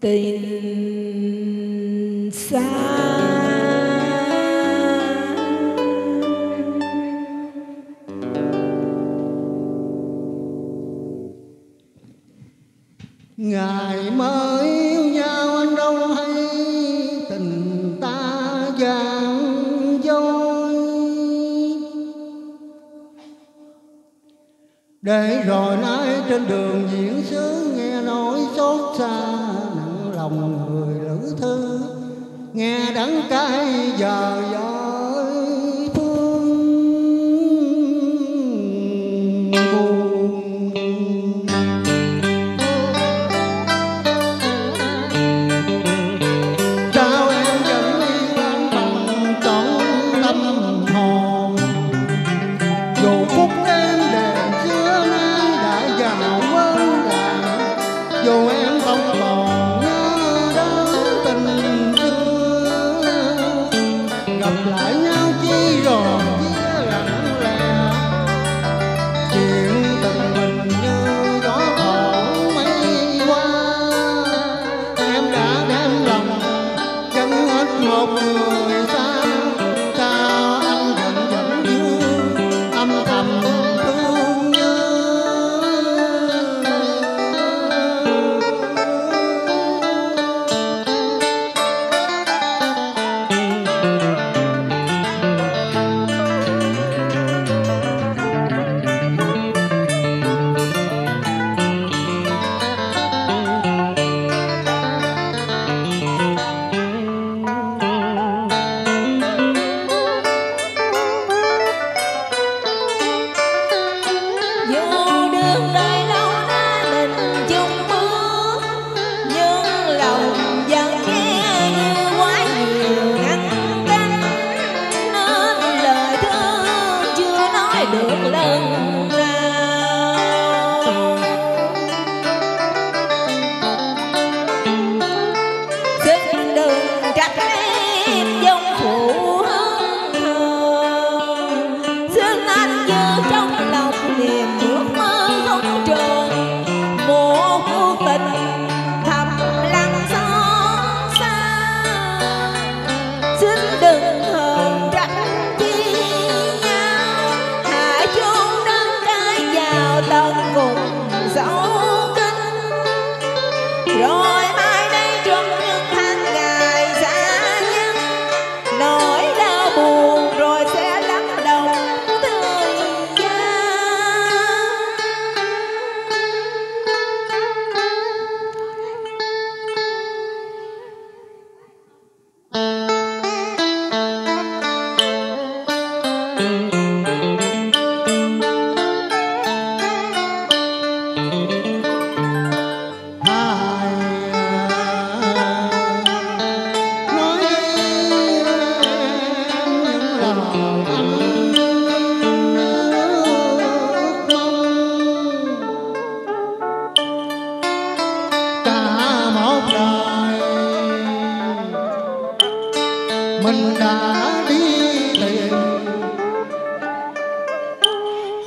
tình xa. Ngày mới nhau anh đâu hay, tình ta gian dối. Để rồi nay trên đường cái giờ gió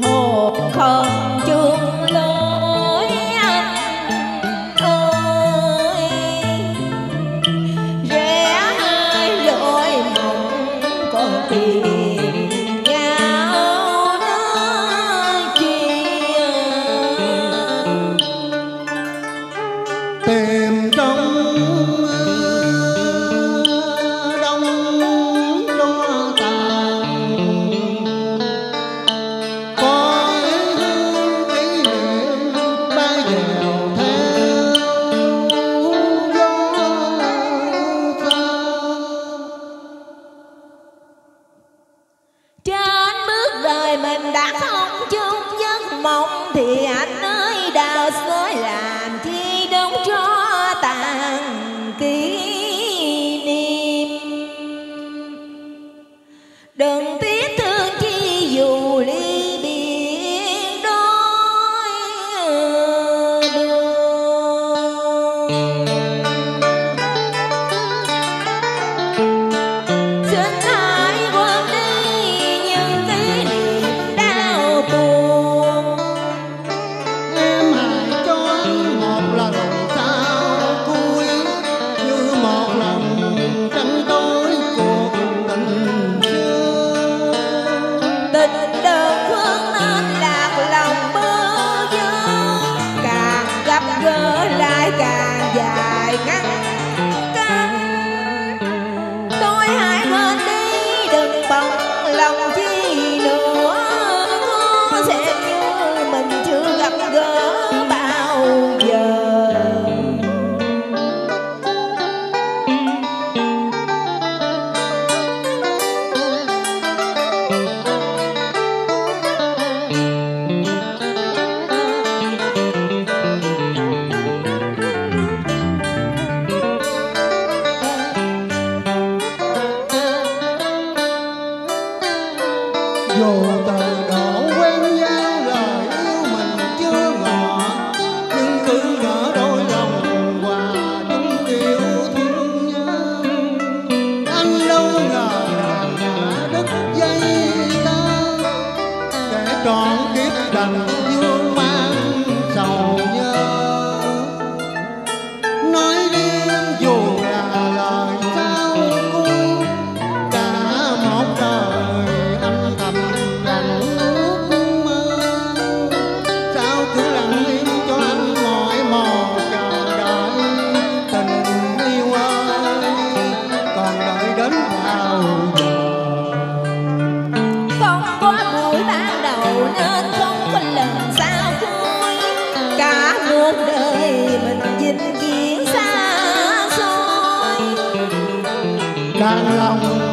một phần chương lưu lang lang